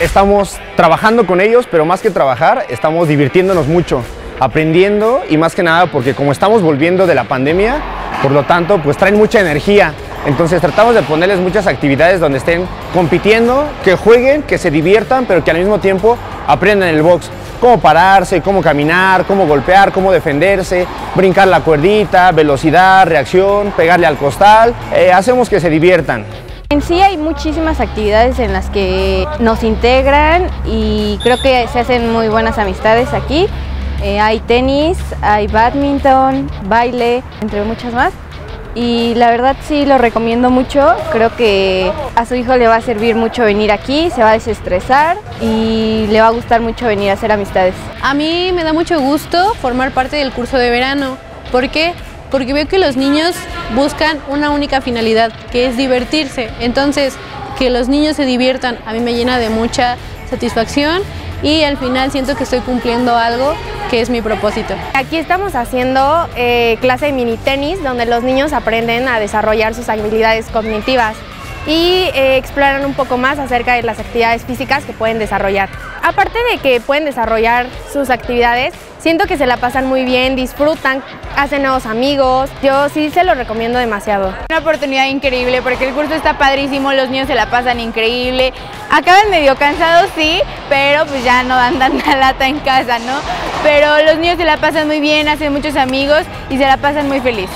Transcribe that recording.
estamos trabajando con ellos, pero más que trabajar, estamos divirtiéndonos mucho, aprendiendo y más que nada porque como estamos volviendo de la pandemia, por lo tanto, pues traen mucha energía. Entonces tratamos de ponerles muchas actividades donde estén compitiendo, que jueguen, que se diviertan, pero que al mismo tiempo aprendan el box. Cómo pararse, cómo caminar, cómo golpear, cómo defenderse, brincar la cuerdita, velocidad, reacción, pegarle al costal. Eh, hacemos que se diviertan. En sí hay muchísimas actividades en las que nos integran y creo que se hacen muy buenas amistades aquí. Eh, hay tenis, hay badminton, baile, entre muchas más. Y la verdad sí lo recomiendo mucho, creo que a su hijo le va a servir mucho venir aquí, se va a desestresar y le va a gustar mucho venir a hacer amistades. A mí me da mucho gusto formar parte del curso de verano. ¿Por qué? porque veo que los niños buscan una única finalidad, que es divertirse. Entonces, que los niños se diviertan a mí me llena de mucha satisfacción y al final siento que estoy cumpliendo algo que es mi propósito. Aquí estamos haciendo eh, clase de mini tenis donde los niños aprenden a desarrollar sus habilidades cognitivas y eh, exploran un poco más acerca de las actividades físicas que pueden desarrollar. Aparte de que pueden desarrollar sus actividades, siento que se la pasan muy bien, disfrutan, hacen nuevos amigos. Yo sí se lo recomiendo demasiado. Una oportunidad increíble porque el curso está padrísimo, los niños se la pasan increíble. Acaban medio cansados, sí, pero pues ya no dan tanta lata en casa, ¿no? Pero los niños se la pasan muy bien, hacen muchos amigos y se la pasan muy feliz.